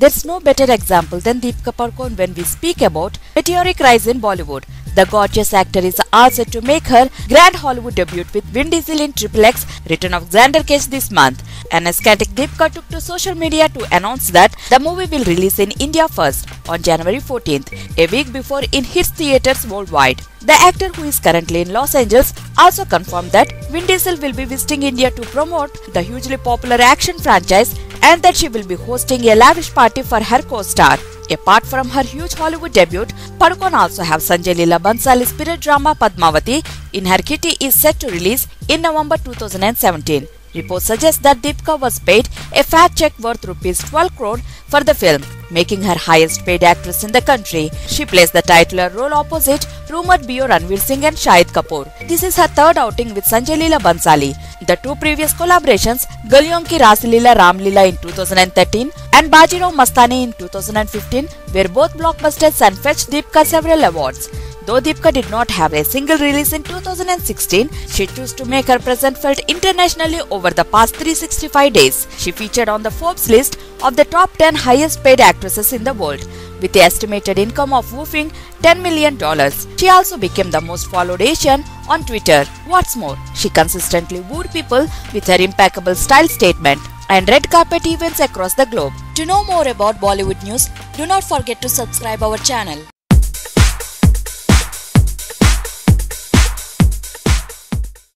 There's no better example than Deepika Padukone when we speak about meteoric rise in Bollywood. The gorgeous actor is set to make her grand Hollywood debut with Vin Diesel in Triple X Return of Xander Cage this month. An ecstatic Deepika took to social media to announce that the movie will release in India first on January 14th, a week before in hits theaters worldwide. The actor who is currently in Los Angeles also confirmed that Vin Diesel will be visiting India to promote the hugely popular action franchise and that she will be hosting a lavish party for her co-star. Apart from her huge Hollywood debut, Padukone also have Sanjay Leela Bhansali's spirit drama Padmavati in her kitty is set to release in November 2017. Reports suggest that Deepika was paid a fat check worth rupees 12 crore for the film, making her highest paid actress in the country. She plays the titular role opposite rumored Bio Ranveer Singh and Shahid Kapoor. This is her third outing with Sanjay Leela Bhansali. The two previous collaborations, Goliyon Ki Raasleela Ram-Leela in 2013 and Bajirao Mastani in 2015, were both blockbusters and fetched Deepika several awards. Though Deepika did not have a single release in 2016, she chose to make her presence felt internationally over the past 365 days. She featured on the Forbes list of the top 10 highest paid actresses in the world, with the estimated income of whooping $10 million. She also became the most followed Asian on Twitter. What's more, she consistently wooed people with her impeccable style statement and red carpet events across the globe. To know more about Bollywood news, do not forget to subscribe our channel.